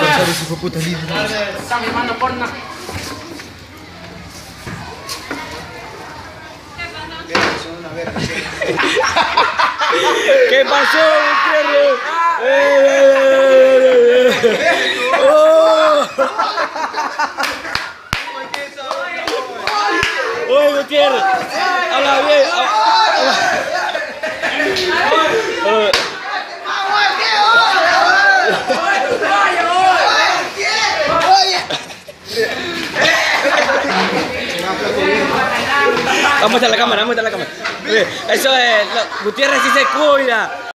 Sorry, hijo de puta, lindo. Está mi mano porno. ¿Qué pasó, Gutiérrez? Oye, Gutiérrez, habla bien. habla- habla- Vamos a la cámara, vamos a la cámara. Eso es, Gutiérrez sí se cuida.